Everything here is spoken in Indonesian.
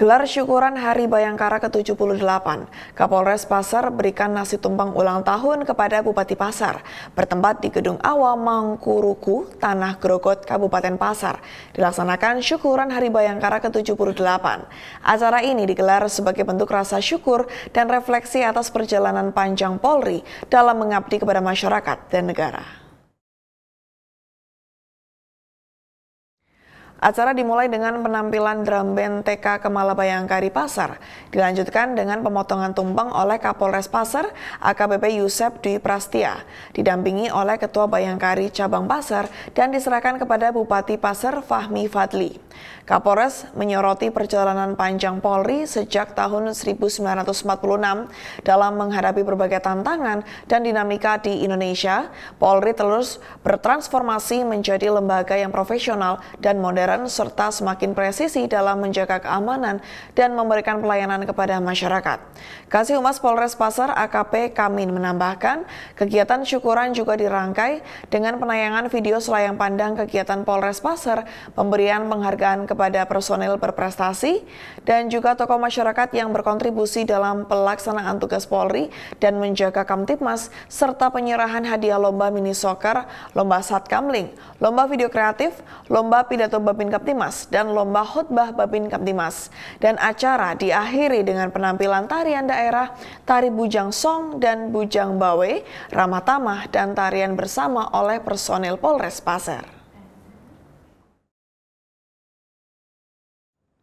Gelar syukuran Hari Bayangkara ke-78, Kapolres Pasar berikan nasi tumpang ulang tahun kepada Bupati Pasar, bertempat di Gedung Awam Mangkuruku, Tanah Grogot, Kabupaten Pasar. Dilaksanakan syukuran Hari Bayangkara ke-78. Acara ini digelar sebagai bentuk rasa syukur dan refleksi atas perjalanan panjang Polri dalam mengabdi kepada masyarakat dan negara. Acara dimulai dengan penampilan drum band TK Kemala Bayangkari Pasar, dilanjutkan dengan pemotongan tumpeng oleh Kapolres Pasar AKBP Yusep Dwi Prastia, didampingi oleh Ketua Bayangkari Cabang Pasar dan diserahkan kepada Bupati Pasar Fahmi Fadli. Kapolres menyoroti perjalanan panjang Polri sejak tahun 1946 dalam menghadapi berbagai tantangan dan dinamika di Indonesia. Polri terus bertransformasi menjadi lembaga yang profesional dan modern modern serta semakin presisi dalam menjaga keamanan dan memberikan pelayanan kepada masyarakat. Kasih Humas Polres Pasar AKP Kamin menambahkan, kegiatan syukuran juga dirangkai dengan penayangan video selayang pandang kegiatan Polres Pasar, pemberian penghargaan kepada personil berprestasi, dan juga tokoh masyarakat yang berkontribusi dalam pelaksanaan tugas Polri dan menjaga Kamtipmas, serta penyerahan hadiah lomba mini soccer, lomba satkamling, lomba video kreatif, lomba pidato Babin Kaptimas dan Lomba Khutbah Babin Kaptimas. Dan acara diakhiri dengan penampilan tarian daerah, tari Bujang Song dan Bujang Bawe, Ramah Tamah, dan tarian bersama oleh personil Polres Pasar.